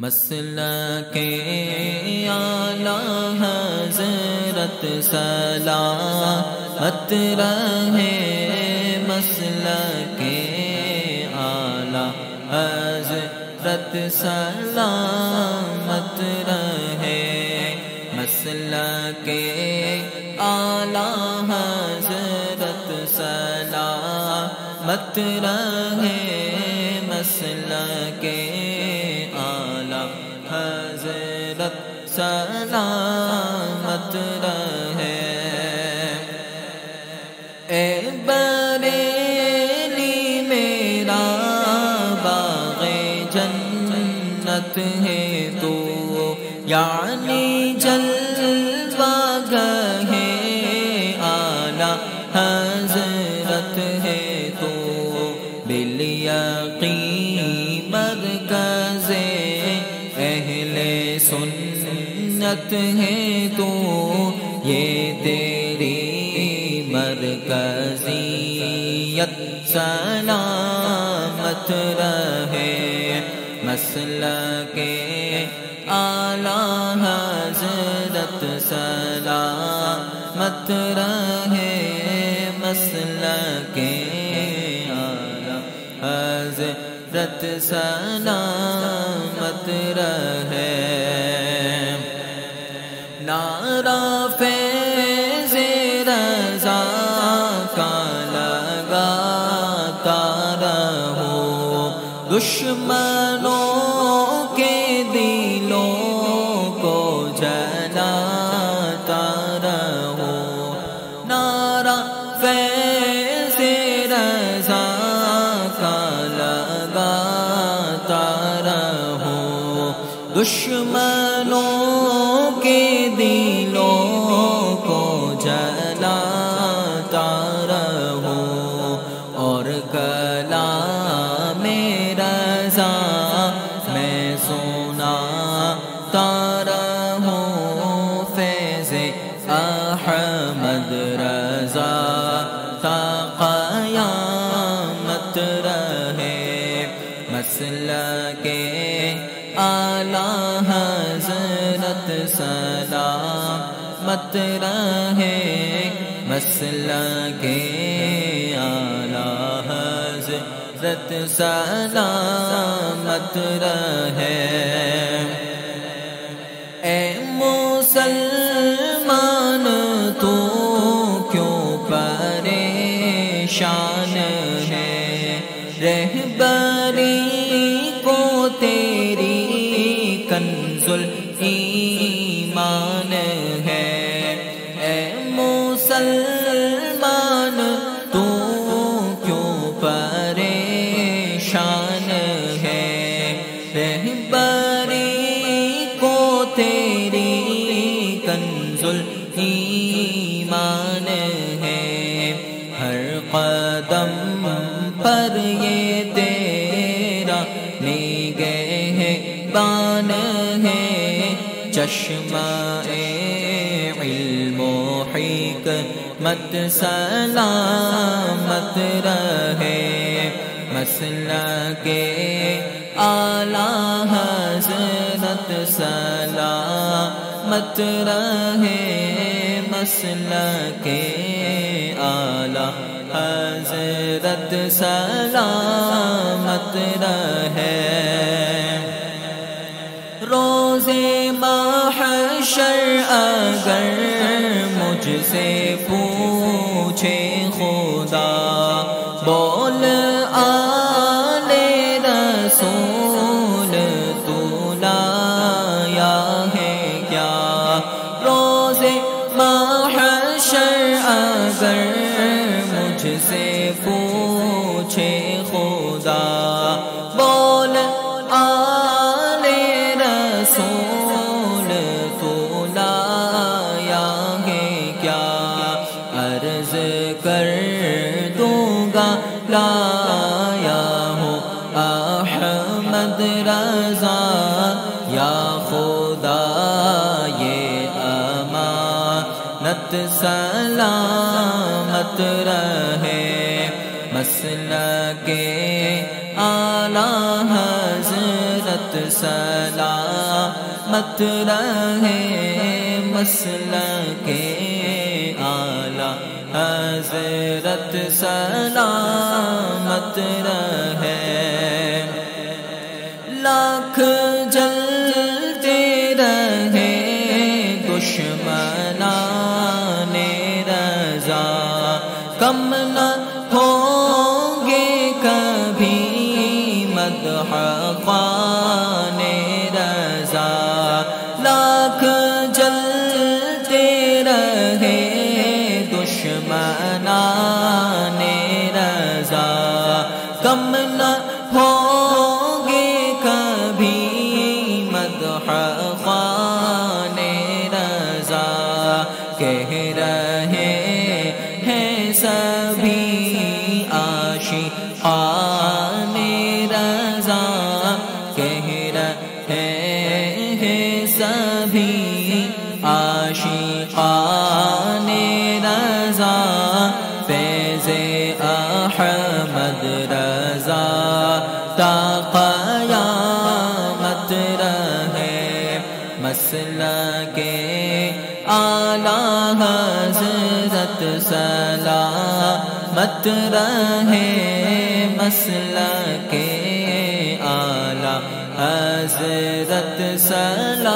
مسئلہ کے آلہ حضرت سلامت رہے مسئلہ کے آلہ حضرت سلامت رہے مسئلہ کے آلہ حضرت سلامت رہے مسئلہ کے سلامت رہے۔ اے بریلی میرا باغ جنت ہے تو یعنی سنت ہے تو یہ تیری مرکزیت سلامت رہے مسئلہ کے آلہ حضرت سلامت رہے مسئلہ کے آلہ حضرت سلامت رہے نارا فیض رضا کا لگا رہو دشمنوں کے دلوں کو جلاتا رہو نارا فیض رضا کا لگاتا رہو دشمنوں أحمد رضا تا قیامت رہے مسئلہ کے آلہ حضرت سلامت رہے مسئلہ کے آلہ حضرت سلامت رہے رہبری کو تیری کنزل ایمان ہے۔ اے مسلمان، تو کیوں پریشان ہے؟ رہبری کو تیری کنزل ایمان ہے۔ چشمہ علم و حکمت سلامت رہے مسئلہ کے آلہ حضرت سلامت رہے مسئلہ کے آلہ حضرت سلامت رہے روز محشر اگر مجھ سے پوچھے خدا، بول آل رسول، تو لایا ہے کیا؟ روز محشر اگر مجھ سے پوچھے خدا کر دوں گا، لایا ہوں احمد رضا، یا خدا یہ امانت سلامت رہے۔ مسئلہ کے آلہ حضرت سلامت رہے۔ مسل کے حضرت سلامت رہے۔ لاکھ جلتے رہے دشمنان رضا۔ کم نہ ہوں گے کبھی مدح کم نہ ہوں گے کبھی مدح خوان رضا کہہ رہے ہیں سبھی آشی آن رضا کہہ رہے ہیں سبھی آشی آن مسئلہ کے اعلیٰ حضرت سلامت رہے مسئلہ کے اعلیٰ حضرت سلامت